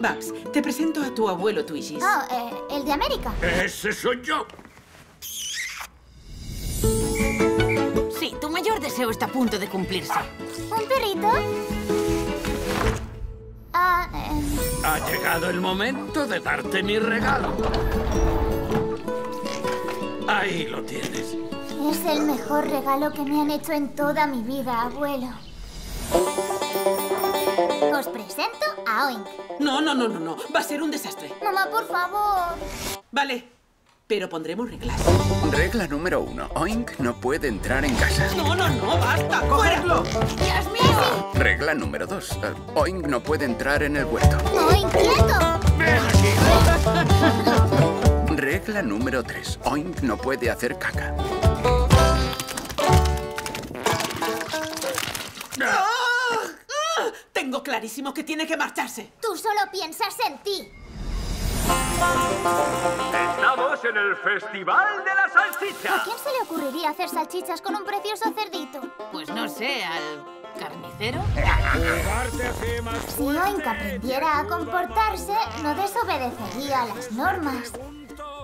Babs, te presento a tu abuelo Twishis. Oh, eh, el de América. Ese soy yo. Sí, tu mayor deseo está a punto de cumplirse. ¿Un perrito? Ah, eh, Ha llegado el momento de darte mi regalo. Ahí lo tienes. es el mejor regalo que me han hecho en toda mi vida, abuelo. A Oink. No, no, no, no, no. Va a ser un desastre. Mamá, por favor. Vale, pero pondremos reglas. Regla número uno. Oink no puede entrar en casa. No, no, no, basta. ¡Cogerlo! ¡Dios mío! Regla número dos. eh, Oink no puede entrar en el huerto. Oink, quieto. Regla número tres. Oink no puede hacer caca. ¡Ah! Tengo clarísimo que tiene que marcharse. Tú solo piensas en ti. Estamos en el Festival de la ¿A Salchicha. quién se le ocurriría hacer salchichas con un precioso cerdito? Pues no sé, al carnicero. Si Oink aprendiera a comportarse, no desobedecería las normas.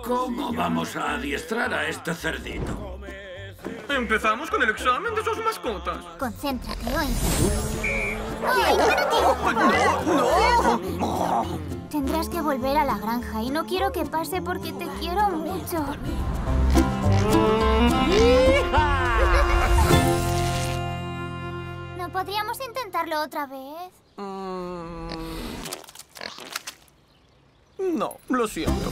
¿Cómo vamos a adiestrar a este cerdito? Empezamos con el examen de sus mascotas. Concéntrate, Oink. ¡Oink, ven aquí! Tendrás que volver a la granja y no quiero que pase porque te quiero mucho. ¿No podríamos intentarlo otra vez? No, lo siento.